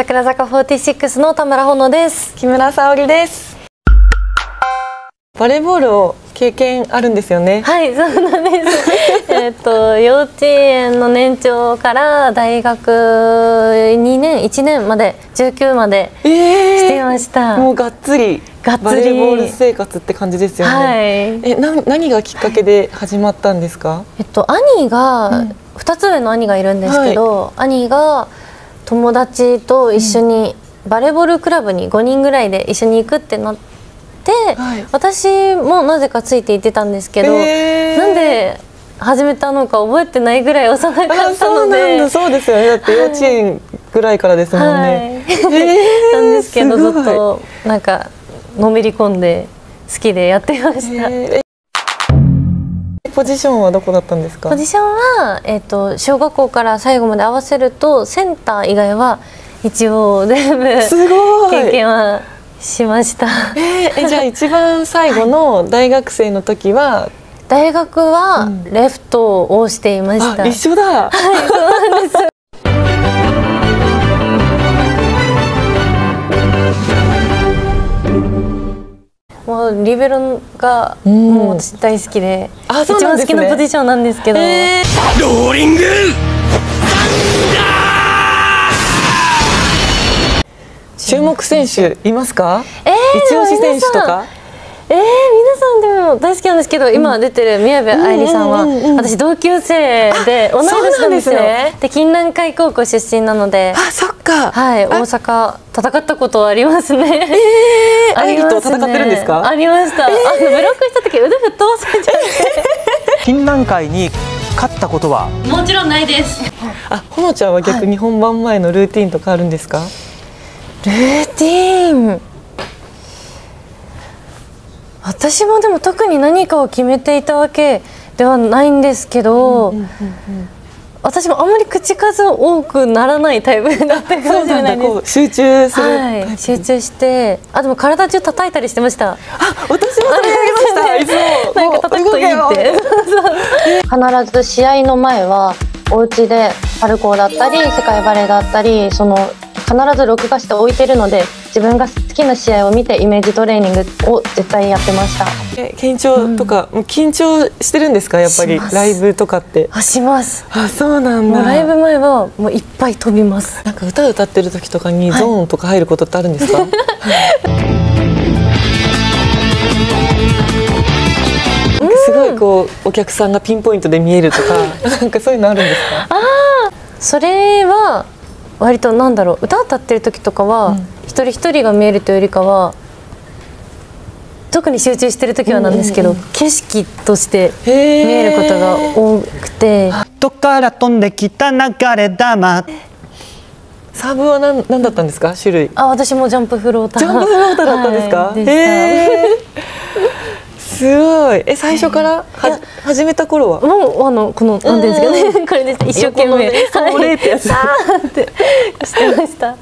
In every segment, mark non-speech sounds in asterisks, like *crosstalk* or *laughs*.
桜坂46の田村穂乃です。木村沙織です。バレーボールを経験あるんですよね。はいそうなんです。*laughs* えっと幼稚園の年長から大学2年1年まで19までしていました、えー、もうがっつりがっつり。バレーボール生活って感じですよね、はい、えな何がきっかけで始まったんですか？えっと兄が、うん、2つ上の兄がいるんですけど、はい、兄が友達と一緒にバレーボールクラブに5人ぐらいで一緒に行くってなって、はい、私もなぜかついていってたんですけど、えー、なんで始めたのか覚えてないぐらい幼かったのでそうですよね。だって幼稚園ぐらいからですもんね、はい。えー、なんですけど *laughs* ずっとなんかのめり込んで好きでやってました、えー、ポジションはどこだったんですか？ポジションは、えーと、小学校から最後まで合わせるとセンター以外は一応 *laughs* 全部経験はしました。えー、じゃあ一番最後の *laughs* 大学生の時は、大学はレフトをしていました。うん、一緒だ。はい、そうなんです。リベロがもう私大好きで、うん、一番好きなポジションなんですけど、えー、ローリング。注目選手いますか、えー、一押し選手とか？えー、皆さんでも大好きなんですけど、今出てる宮部愛理さんは、私同級生で同い年なんですよ。で、ね、金蘭会高校出身なのであそっか。はい大阪戦ったことありますね。えー、愛理と戦ってるんですか？ありました、えー、あのブロックした時腕吹っ飛ばされちゃって。金蘭会に勝ったことは？もちろんないです。あほのちゃんは逆に本番前のルーティンとかあるんですか、ルーティン私もでも特に何かを決めていたわけではないんですけど、私もあんまり口数多くならないタイプだったかもしれないです。集中する、はい、集中してあでも体中叩いたりしてました。あ私もそれやりました。なんか叩くといいって。必ず試合の前はお家でパルコーだったり世界バレーだったりその必ず録画して置いてるので自分が好きな試合を見てイメージトレーニングを絶対やってました。え緊張とか、うん、緊張してるんですか？やっぱりライブとかって。あします。あそうなんだ。ライブ前はもういっぱい飛びます。なんか歌歌ってる時とかにゾーンとか入ることってあるんですか、*laughs* はい。すごいこうお客さんがピンポイントで見えるとか *laughs* なんかそういうのあるんですか？ああそれは割となんだろう歌歌ってる時とかは、うん、一人一人が見えるというよりかは特に集中してる時はなんですけど、うん。うんうん、景色として見えることが多くて。どっから飛んできた流れ玉サーブは何何だったんですか？種類。あ私もジャンプフローター。ジャンプフローターだったんですか、はい、へすごい。え最初から？は始めた頃は？もうあのこのなんですかね。これで一生懸命。それってやつ。ってしてました。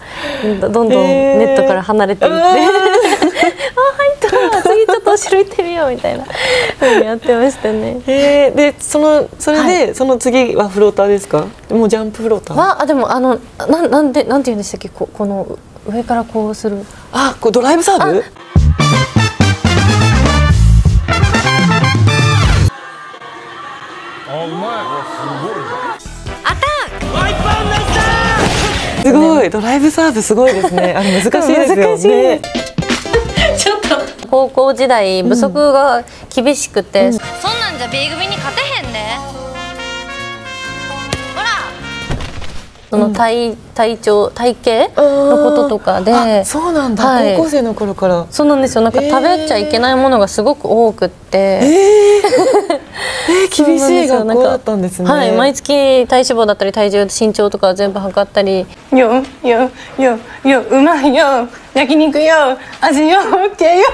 どんどんネットから離れていって。あ入った。次ちょっと後ろ行ってみようみたいな。やってましたね。えでそのそれで、その次はフローターですか？もうジャンプフローター。はあでもあのなんなんでなんて言うんでしたっけ？ここの上からこうする。あこうドライブサーブ？すごい。ドライブサーブすごいですね。*laughs* あれ難しいですよね。*laughs* ちょっと。高校時代不足が厳しくて、うん、そんなんじゃ B 組に勝てへんね。その体、体調体型のこととかでそうなんだ、はい、高校生の頃から。そうなんですよ。なんか食べちゃいけないものがすごく多くって、えー、*laughs* えー、厳しい学校だったんですね。はい、毎月体脂肪だったり体重身長とか全部測ったり。よよよようまいよ。焼肉よ。味よオッケーよ。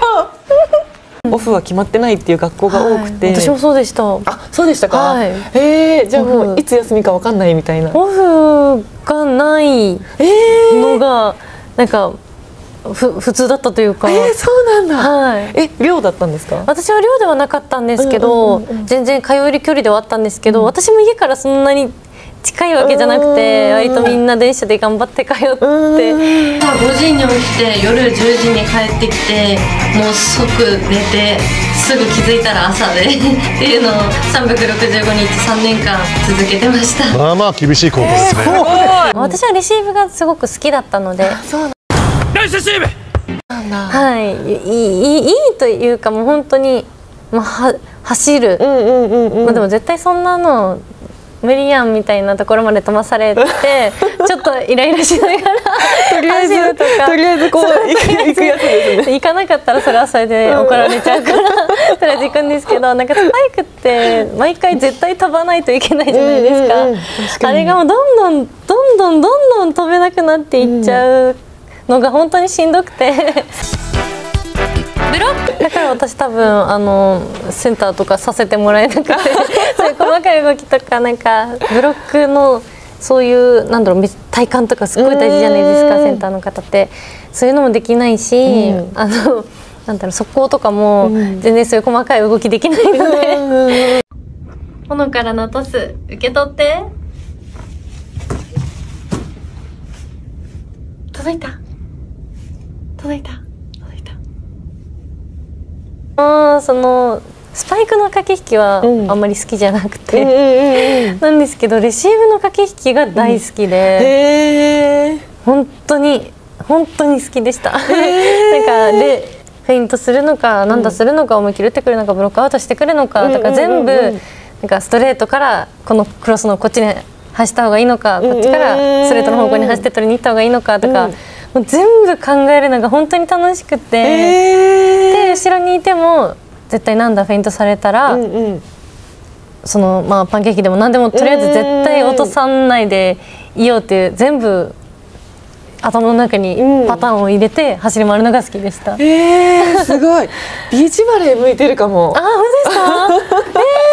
*laughs* オフは決まってないっていう学校が多くて、はい、私もそうでした。あ、そうでしたか？はい、ええー、じゃあもういつ休みかわかんないみたいな。オフがないのが、なんかふ普通だったというか。えー、そうなんだ。はい。え、寮だったんですか？私は寮ではなかったんですけど、全然通える距離ではあったんですけど、うん、私も家からそんなに近いわけじゃなくて割とみんな電車で頑張って通って。5時に起きて夜10時に帰ってきてもう即寝てすぐ気づいたら朝でっていうのを365日3年間続けてました。まあまあ厳しい高校ですね、えー、*laughs* 私はレシーブがすごく好きだったので。ナイスレシーブ。はい。いいいいというかもう本当に、まあ、は走る、うんうんうんうん、まあ、でも絶対そんなの無理やんみたいなところまで飛ばされて *laughs* ちょっとイライラしながらとりあえずとかとりあえずこう行くやつですね。行かなかったらそれはそれで怒られちゃうからとりあえず行くんですけどなんかスパイクって毎回絶対飛ばないといけないじゃないですか。うんうんうん、あれがもうどんどんどんどんどんどん飛べなくなっていっちゃうのが本当にしんどくて。ブロックだから私多分あのセンターとかさせてもらえなくて *laughs* そういう細かい動きとかなんかブロックのそういうなんだろう体感とかすごい大事じゃないですかセンターの方って。そういうのもできないし、うん、あのなんだろう速攻とかも全然そういう細かい動きできないので、ほのからのトス受け取って。届いた。届いたあそのスパイクの駆け引きはあんまり好きじゃなくて、うん、*laughs* なんですけどレシーブの駆け引きが大好きで、うん、本当に本当に好きでした。*laughs* なんかでフェイントするのかなんだするのか思い切り打ってくるのかブロックアウトしてくるのかとか全部なんかストレートからこのクロスのこっちに走った方がいいのかこっちからストレートの方向に走って取りに行った方がいいのかとか。もう全部考えるのが本当に楽しくて、で後ろにいても絶対なんだフェイントされたら、うんうん、そのまあパンケーキでも何でもとりあえず絶対落とさないでいようっていう全部頭の中にパターンを入れて走り回るのが好きでした。えー、すごい。ビーチバレー向いてるかも。あ、本当ですか？えー、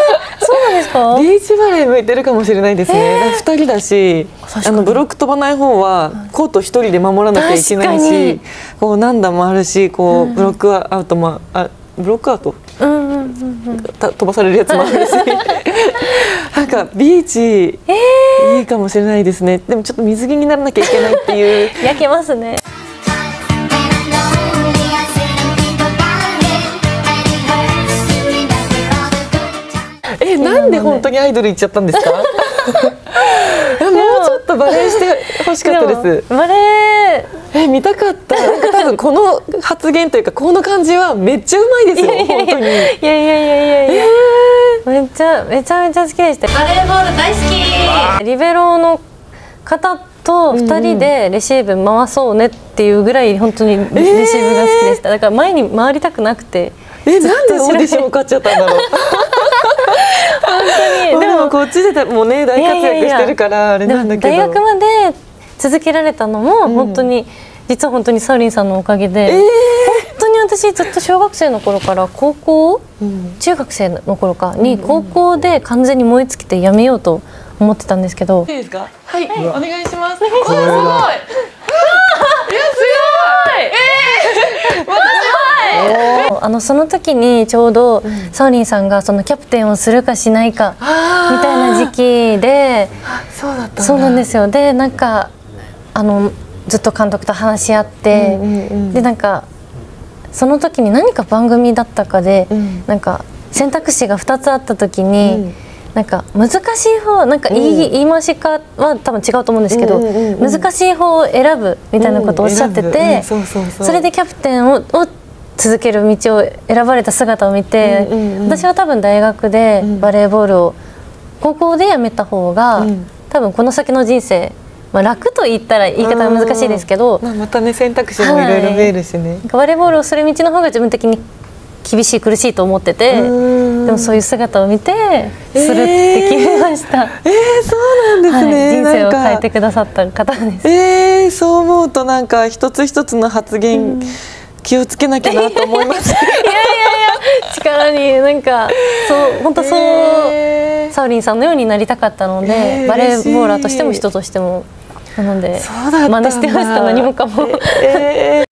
なんですか？ビーチバレー向いてるかもしれないですね。二、えー、人だし、あのブロック飛ばない方はコート一人で守らなきゃいけないし、こう何段もあるし、こうブロックアウトもあ。ブロックアウト、うんうんうんうん、飛ばされるやつもあるし。*laughs* なんかビーチ、えー、いいかもしれないですね。でもちょっと水着にならなきゃいけないっていう。*laughs* 焼けますねえなんで本当にアイドル行っちゃったんですか？*laughs* もうちょっとバレーしてほしかったです。バレー。え見たかった。なんか多分この発言というかこの感じはめっちゃうまいですよ本当に。いやいやいやいやいや、えー、めっちゃめちゃめちゃ好きでした。バレーボール大好き。リベロの方と2人でレシーブ回そうねっていうぐらい本当にレシーブが好きでした、だから前に回りたくなくて。えなんでオーディション受かっちゃったんだろう。本当にでもこっちでもね大活躍してるからあれなんだけど大学まで続けられたのも本当に、うん、実は本当にサウリンさんのおかげで、えー、本当に私ずっと小学生の頃から高校、うん、中学生の頃かに高校で完全に燃え尽きてやめようと思ってたんですけど。いいですか？はい、お願いします。すごい。いやすごい。えー、私あのその時にちょうど、うん、サウリンさんがそのキャプテンをするかしないかみたいな時期でそうだったそうなんですよ。でなんかあのずっと監督と話し合って、うんうんうん、でなんかその時に何か番組だったかで、うん、なんか選択肢が2つあった時に、うん、なんか難しい方なんか言いうん、言い回しかは多分違うと思うんですけど、うんうんうん、難しい方を選ぶみたいなことをおっしゃってて、それでキャプテンをを続ける道を選ばれた姿を見て、うんうんうん、私は多分大学でバレーボールを高校でやめた方が、多分この先の人生まあ、楽と言ったら言い方は難しいですけど、まあ、またね選択肢もい。ろいろ増えるしね、はい、バレーボールをする道の方が自分的に厳しい苦しいと思っててでもそういう姿を見てするって決めました、えー、えー、そうなんですね、はい、人生を変えてくださった方です。えー、そう思うとなんか一つ一つの発言、気をつけなきゃなと思います。*laughs* いやいやいや力になんかそう本当そう、えー、サウリンさんのようになりたかったので、えー、バレーボーラーとしても人としても。なので真似してました何もかも。えー